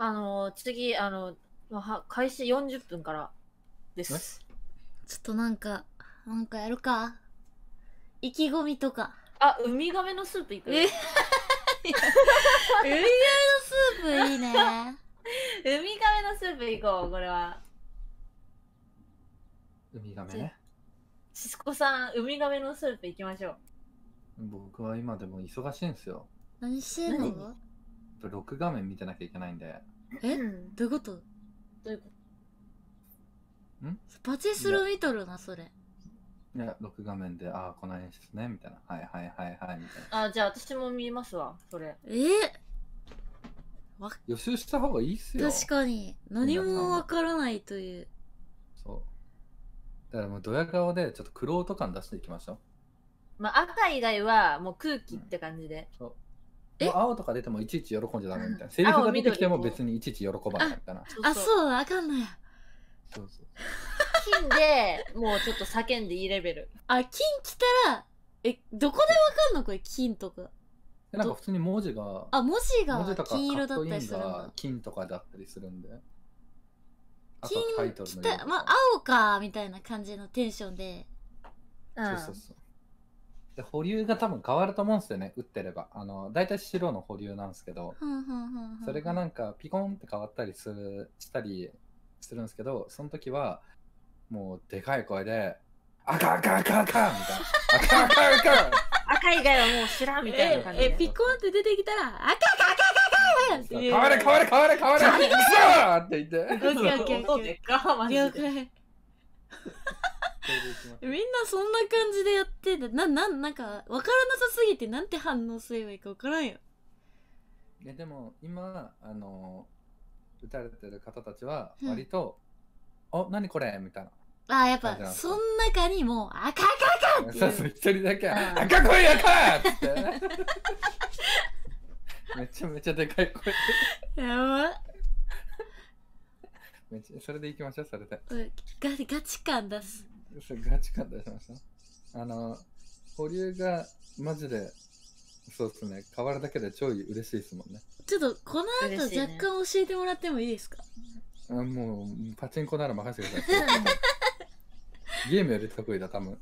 あの、次、あの、まあは開始40分からです。ちょっとなんか、なんかやるか意気込みとか。あ、ウミガメのスープいく？え？ウミガメのスープいいね。ウミガメのスープいこう、これは。ウミガメ？ね。シスコさん、ウミガメのスープいきましょう。僕は今でも忙しいんですよ。何してんの？録画面見てなきゃいけないんで。え？うんどういうこと？どういうこパチスロ見とるな、それ。いや、録画面で、ああ、この演出ね、みたいな。はいはいはいはい、みたいな。とあ、じゃあ私も見ますわ、それ。え？予習した方がいいっすよ。確かに。何もわからないという。そう。だからもうドヤ顔で、ちょっとクロート感出していきましょまあ、赤以外はもう空気って感じで。う。そう。え？青とか出てもいちいち喜んじゃダメみたいな。セリフが出てきても別にいちいち喜ばないみたいな。あ、そうだ、あかんのや。そうそう。金で、もうちょっと叫んでいいレベル。あ、金来たら、え、どこでわかんの？これ、金とか。でなんか普通に文字が、あ、文字が金色だったりするんだ。金とかだったりするんで。金来た、まあ、青か、みたいな感じのテンションで。うん。そうそうそう。で保留が多分変わると思うんですよね、打ってれば。あの、大体白の保留なんですけど、それがなんかピコンって変わったりするしたりするんですけど、その時はもうでかい声で、赤赤赤赤みたいな。赤赤赤赤以外はもう知らんみたいな感じで。え、ピコンって出てきたら、赤赤赤赤って変言うわれ変われ変われ変われ変われって言って。みんなそんな感じでやってん。な、なん、なんか、わからなさすぎてなんて反応すればいいかわからんよ。いやでも今あの打たれてる方たちは割と「お何これ?」みたいなあー、やっぱ、そん中にも、赤赤赤ってそうそう。一人だけ「赤来い赤!」っつってめちゃめちゃでかい声やば。めちゃそれでいきましょうそれでガガチ感出す。それガチ感出しました。あの保留がマジでそうですね。変わるだけで超嬉しいですもんね。ちょっと、この後若干教えてもらってもいいですか？あもうパチンコなら任せてください。ゲームより得意だ多分